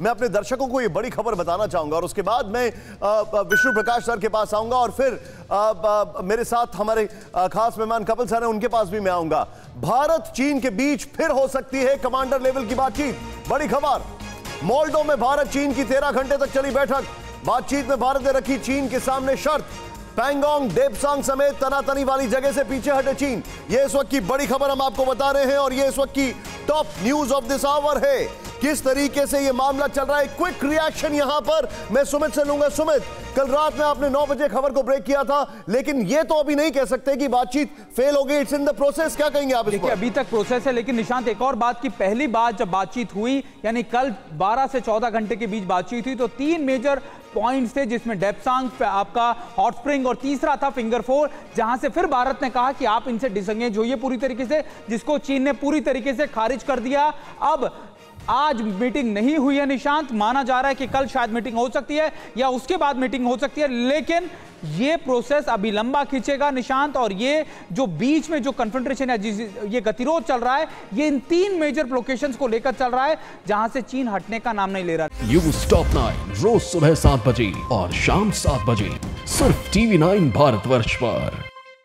मैं अपने दर्शकों को ये बड़ी खबर बताना चाहूँगा और उसके बाद मैं विष्णु प्रकाश सर के पास आऊँगा और फिर मेरे साथ हमारे खास मेहमान कपिल सर हैं, उनके पास भी मैं आऊँगा। भारत चीन के बीच फिर हो सकती है कमांडर लेवल की बातचीत। बड़ी खबर, मोल्डो में भारत चीन की तेरह घंटे तक चली बैठक। बातचीत में भारत ने रखी चीन के सामने शर्त। पैंगोंग देपसांग समेत तनातनी वाली जगह से पीछे हटे चीन। ये इस वक्त की बड़ी खबर हम आपको बता रहे हैं और ये इस वक्त की top news of this hour है। किस तरीके से ये मामला चल रहा है? क्विक रिएक्शन यहाँ पर। मैं सुमित से लूँगा। सुमित कल रात में आपने 9 बजे खबर को ब्रेक किया था लेकिन ये तो अभी नहीं कह सकते कि बातचीत फेल हो गई। इट्स इन द प्रोसेस क्या कहेंगे आप देखिए अभी तक प्रोसेस है लेकिन निशांत एक और बात की पहली बात जब बातचीत हुई यानी कल 12 से 14 घंटे के बीच बातचीत हुई तो तीन मेजर पॉइंट्स थे जिसमें डेपसांग आपका हॉट स्प्रिंग और तीसरा था फिंगर फोर जहाँ से फिर भारत ने कहा कि आप इनसे डिसंगेज होइए पूरी तरीके से जिसको चीन ने पूरी तरीके से खारिज कर दिया। अब आज मीटिंग नहीं हुई है निशांत। माना जा रहा है कि कल शायद मीटिंग हो सकती है या उसके बाद मीटिंग हो सकती है, लेकिन ये प्रोसेस अभी लंबा खींचेगा निशांत और ये जो बीच में जो कन्फ्रंट्रेशन है ये गतिरोध चल रहा है, ये इन तीन मेजर लोकेशंस को लेकर चल रहा है, जहाँ से चीन हटने का नाम नहीं ले रहा। यू स्टॉप नाइन रोज सुबह सात बजे और शाम सात बजे, सिर्फ़ टीवी नाइन भारतवर्ष पर।